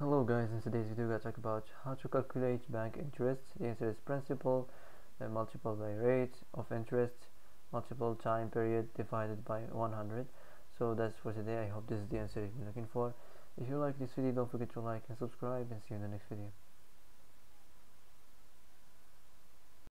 Hello guys, in today's video we'll talk about how to calculate bank interest. The interest principal uh, multiple by rate of interest multiple time period divided by 100. So that's for today. I hope this is the answer you've been looking for. If you like this video, don't forget to like and subscribe and see you in the next video.